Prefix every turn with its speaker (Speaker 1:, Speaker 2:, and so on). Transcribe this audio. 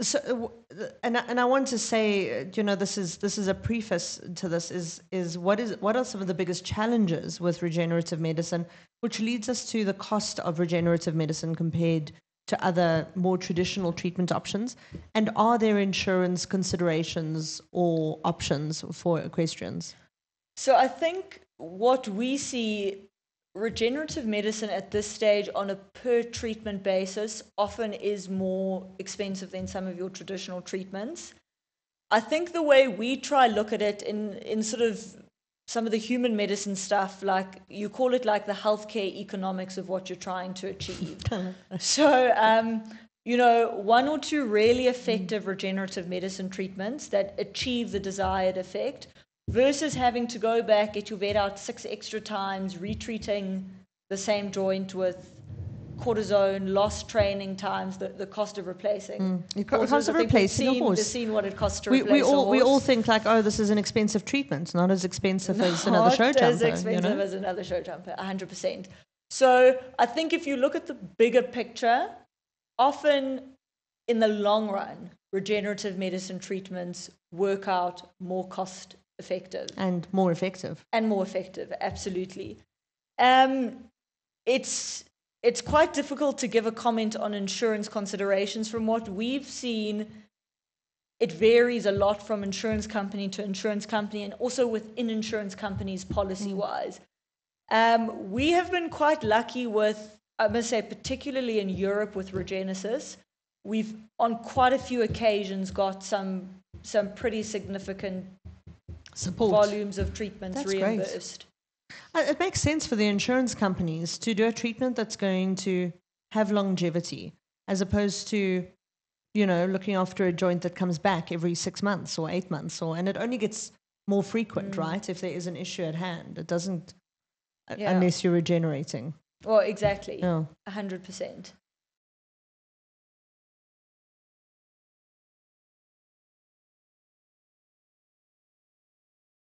Speaker 1: So, uh, and I- and I want to say, uh, you know, this is this is a preface to this. Is is what is what are some of the biggest challenges with regenerative medicine, which leads us to the cost of regenerative medicine compared to other more traditional treatment options, and are there insurance considerations or options for equestrians?
Speaker 2: So I think what we see regenerative medicine at this stage on a per treatment basis often is more expensive than some of your traditional treatments. I think the way we try look at it in, in sort of some of the human medicine stuff, like you call it like the healthcare economics of what you're trying to achieve. so, um, you know, one or two really effective regenerative medicine treatments that achieve the desired effect versus having to go back, get your vet out six extra times, retreating the same joint with cortisone, lost training times, the, the cost of replacing.
Speaker 1: Mm. The
Speaker 2: horses.
Speaker 1: cost of
Speaker 2: I think we've
Speaker 1: replacing a
Speaker 2: seen,
Speaker 1: horse.
Speaker 2: We've seen what it costs to
Speaker 1: We,
Speaker 2: replace
Speaker 1: we
Speaker 2: a
Speaker 1: all we all think like, oh, this is an expensive treatment, not as expensive as another
Speaker 2: Not
Speaker 1: show
Speaker 2: as
Speaker 1: jumper.
Speaker 2: expensive
Speaker 1: you know?
Speaker 2: as another show jumper, 100%. So I think if you look at the bigger picture, often in the long run, regenerative medicine treatments work out more cost effective
Speaker 1: and more effective.
Speaker 2: and more effective, absolutely. Um, it's it's quite difficult to give a comment on insurance considerations. From what we've seen, it varies a lot from insurance company to insurance company, and also within insurance companies policy wise. Um, we have been quite lucky with, I must say, particularly in Europe with Regenesis, we've on quite a few occasions got some some pretty significant
Speaker 1: Support.
Speaker 2: volumes of treatments
Speaker 1: That's
Speaker 2: reimbursed.
Speaker 1: Uh, It makes sense for the insurance companies to do a treatment that's going to have longevity, as opposed to, you know, looking after a joint that comes back every six months or eight months, or and it only gets more frequent, right? If there is an issue at hand, it doesn't, uh,
Speaker 2: Yeah.
Speaker 1: unless you're regenerating.
Speaker 2: Well, exactly.
Speaker 1: No.
Speaker 2: A hundred percent.